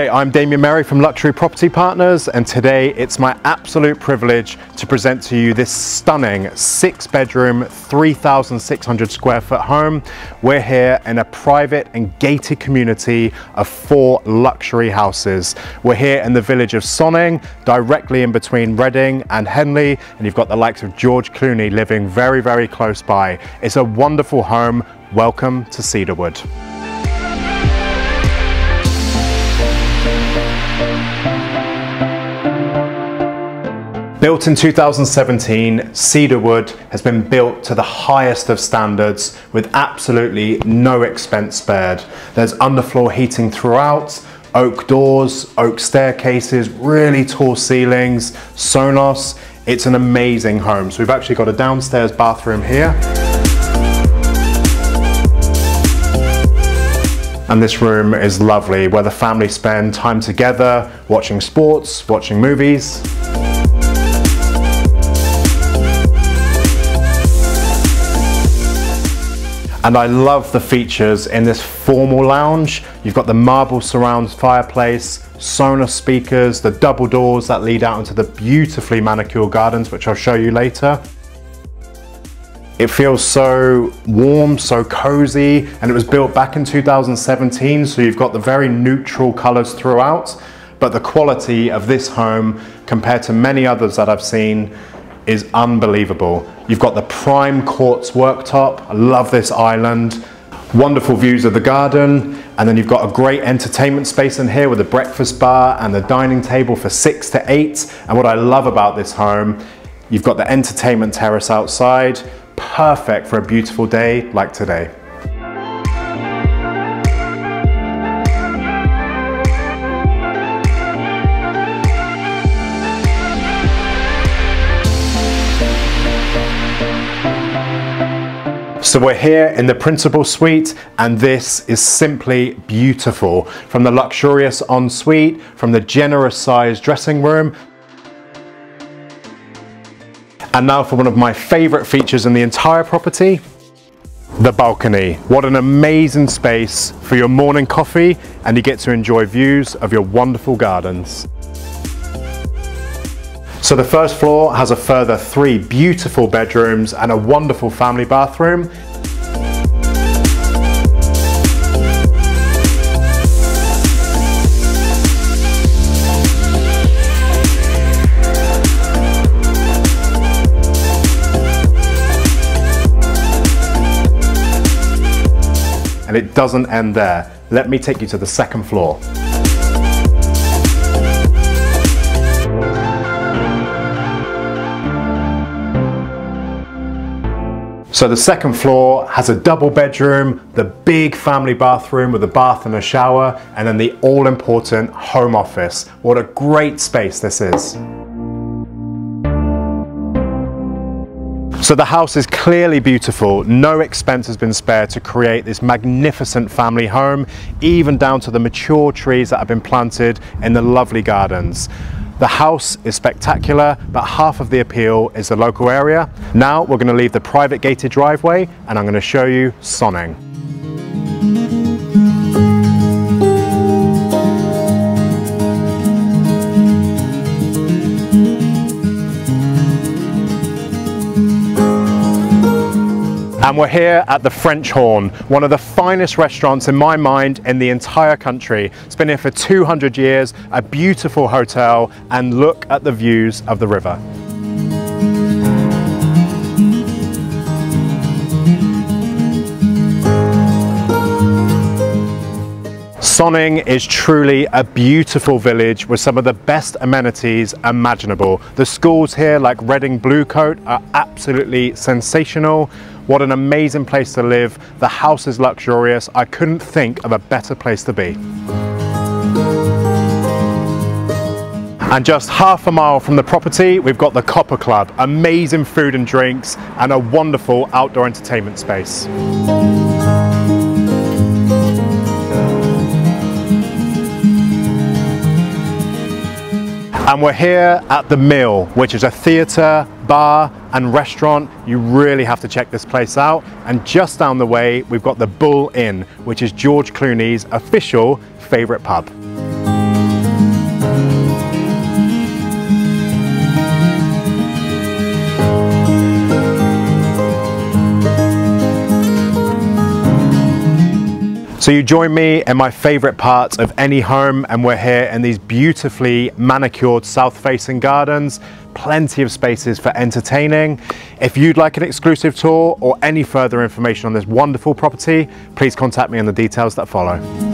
Hi, I'm Damion Merry from Luxury Property Partners and today it's my absolute privilege to present to you this stunning six bedroom, 3,600 square foot home. We're here in a private and gated community of four luxury houses. We're here in the village of Sonning, directly in between Reading and Henley, and you've got the likes of George Clooney living very, very close by. It's a wonderful home. Welcome to Cedarwood. Built in 2017, Cedarwood has been built to the highest of standards with absolutely no expense spared. There's underfloor heating throughout, oak doors, oak staircases, really tall ceilings, Sonos. It's an amazing home. So we've actually got a downstairs bathroom here. And this room is lovely where the family spend time together, watching sports, watching movies. And I love the features in this formal lounge. You've got the marble surround fireplace, Sonos speakers, the double doors that lead out into the beautifully manicured gardens, which I'll show you later. It feels so warm, so cozy, and it was built back in 2017, so you've got the very neutral colors throughout, but the quality of this home compared to many others that I've seen is unbelievable. You've got the prime quartz worktop. I love this island. Wonderful views of the garden. And then you've got a great entertainment space in here with a breakfast bar and the dining table for six to eight. And what I love about this home, you've got the entertainment terrace outside. Perfect for a beautiful day like today. So we're here in the principal suite and this is simply beautiful. From the luxurious ensuite, from the generous sized dressing room. And now for one of my favorite features in the entire property, the balcony. What an amazing space for your morning coffee and you get to enjoy views of your wonderful gardens. So the first floor has a further three beautiful bedrooms and a wonderful family bathroom. And it doesn't end there. Let me take you to the second floor. So the second floor has a double bedroom, the big family bathroom with a bath and a shower, and then the all important home office. What a great space this is. So the house is clearly beautiful. No expense has been spared to create this magnificent family home, even down to the mature trees that have been planted in the lovely gardens. The house is spectacular, but half of the appeal is the local area. Now we're going to leave the private gated driveway and I'm going to show you Sonning. And we're here at the French Horn, one of the finest restaurants in my mind in the entire country. It's been here for 200 years, a beautiful hotel, and look at the views of the river. Sonning is truly a beautiful village with some of the best amenities imaginable. The schools here like Reading Bluecoat are absolutely sensational. What an amazing place to live. The house is luxurious. I couldn't think of a better place to be. And just half a mile from the property, we've got the Coppa Club, amazing food and drinks, and a wonderful outdoor entertainment space. And we're here at the Mill, which is a theatre, bar and restaurant. You really have to check this place out. And just down the way, we've got the Bull Inn, which is George Clooney's official favourite pub. So you join me in my favorite part of any home and we're here in these beautifully manicured south facing gardens, plenty of spaces for entertaining. If you'd like an exclusive tour or any further information on this wonderful property, please contact me on the details that follow.